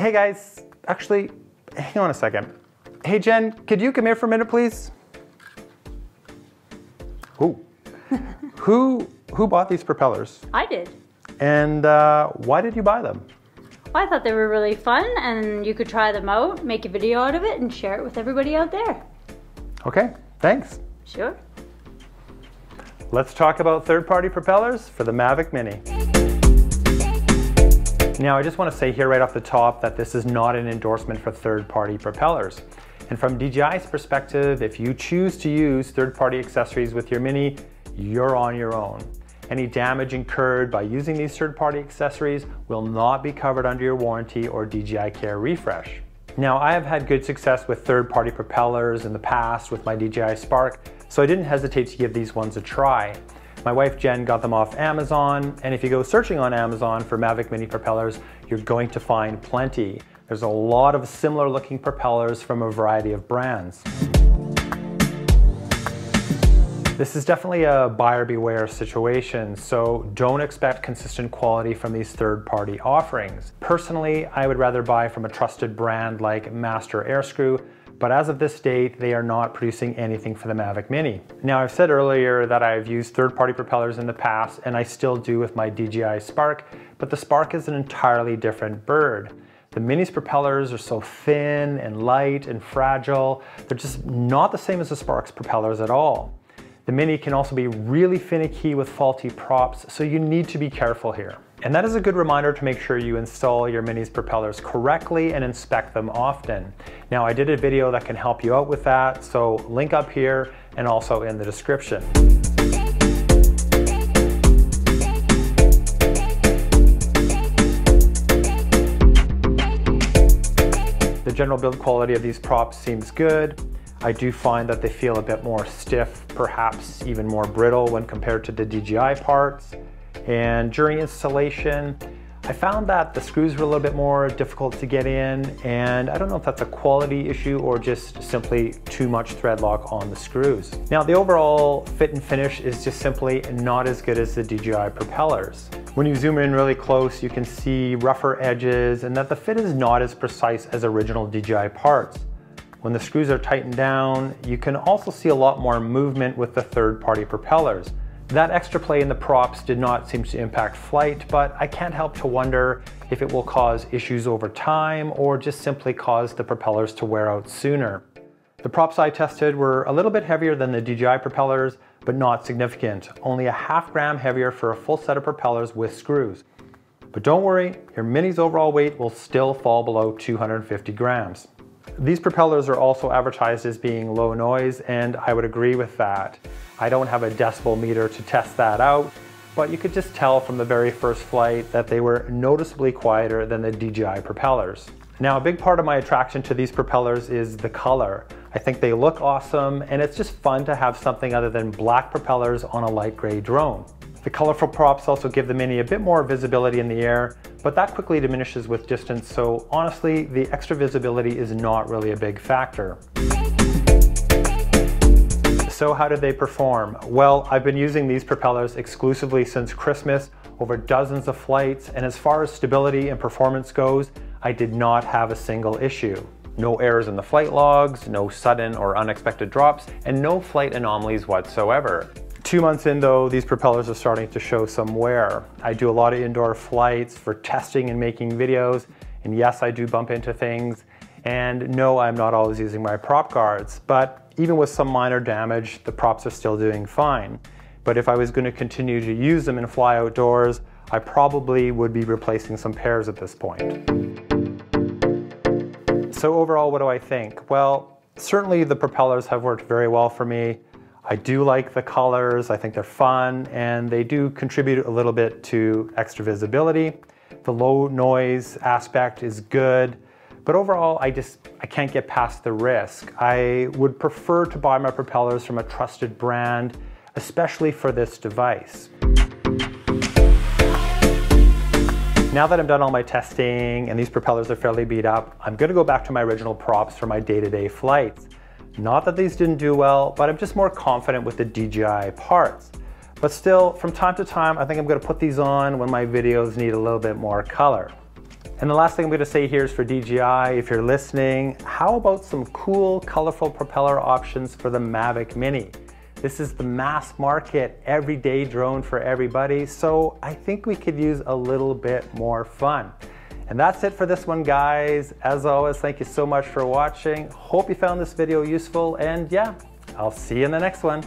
Hey guys, actually, hang on a second. Hey Jen, could you come here for a minute, please? Who? who who bought these propellers? I did. And uh, why did you buy them? Well, I thought they were really fun and you could try them out, make a video out of it, and share it with everybody out there. Okay, thanks. Sure. Let's talk about third-party propellers for the Mavic Mini. Now, I just want to say here right off the top that this is not an endorsement for third-party propellers. And from DJI's perspective, if you choose to use third-party accessories with your Mini, you're on your own. Any damage incurred by using these third-party accessories will not be covered under your warranty or DJI Care refresh. Now, I have had good success with third-party propellers in the past with my DJI Spark, so I didn't hesitate to give these ones a try. My wife Jen got them off Amazon, and if you go searching on Amazon for Mavic Mini propellers, you're going to find plenty. There's a lot of similar looking propellers from a variety of brands. This is definitely a buyer beware situation, so don't expect consistent quality from these third-party offerings. Personally, I would rather buy from a trusted brand like Master Airscrew but as of this date, they are not producing anything for the Mavic Mini. Now, I've said earlier that I've used third-party propellers in the past, and I still do with my DJI Spark, but the Spark is an entirely different bird. The Mini's propellers are so thin and light and fragile, they're just not the same as the Spark's propellers at all. The Mini can also be really finicky with faulty props, so you need to be careful here. And that is a good reminder to make sure you install your Mini's propellers correctly and inspect them often. Now I did a video that can help you out with that, so link up here and also in the description. The general build quality of these props seems good. I do find that they feel a bit more stiff, perhaps even more brittle when compared to the DJI parts. And during installation, I found that the screws were a little bit more difficult to get in, and I don't know if that's a quality issue or just simply too much thread lock on the screws. Now, the overall fit and finish is just simply not as good as the DJI propellers. When you zoom in really close, you can see rougher edges and that the fit is not as precise as original DJI parts. When the screws are tightened down, you can also see a lot more movement with the third-party propellers. That extra play in the props did not seem to impact flight, but I can't help to wonder if it will cause issues over time or just simply cause the propellers to wear out sooner. The props I tested were a little bit heavier than the DJI propellers, but not significant. Only a half gram heavier for a full set of propellers with screws. But don't worry, your Mini's overall weight will still fall below 250 grams. These propellers are also advertised as being low noise, and I would agree with that. I don't have a decibel meter to test that out, but you could just tell from the very first flight that they were noticeably quieter than the DJI propellers. Now, a big part of my attraction to these propellers is the color. I think they look awesome, and it's just fun to have something other than black propellers on a light gray drone. The colorful props also give the Mini a bit more visibility in the air, but that quickly diminishes with distance, so honestly, the extra visibility is not really a big factor. So how did they perform? Well, I've been using these propellers exclusively since Christmas, over dozens of flights, and as far as stability and performance goes, I did not have a single issue. No errors in the flight logs, no sudden or unexpected drops, and no flight anomalies whatsoever. Two months in though, these propellers are starting to show some wear. I do a lot of indoor flights for testing and making videos, and yes, I do bump into things, and no, I'm not always using my prop guards, but even with some minor damage, the props are still doing fine. But if I was going to continue to use them and fly outdoors, I probably would be replacing some pairs at this point. So overall, what do I think? Well, certainly the propellers have worked very well for me. I do like the colors, I think they're fun, and they do contribute a little bit to extra visibility. The low noise aspect is good. But overall, I just, I can't get past the risk. I would prefer to buy my propellers from a trusted brand, especially for this device. Now that I'm done all my testing and these propellers are fairly beat up, I'm gonna go back to my original props for my day-to-day -day flights. Not that these didn't do well, but I'm just more confident with the DJI parts. But still, from time to time, I think I'm gonna put these on when my videos need a little bit more color. And the last thing I'm gonna say here is for DJI, if you're listening, how about some cool, colorful propeller options for the Mavic Mini? This is the mass market, everyday drone for everybody, so I think we could use a little bit more fun. And that's it for this one, guys. As always, thank you so much for watching. Hope you found this video useful, and yeah, I'll see you in the next one.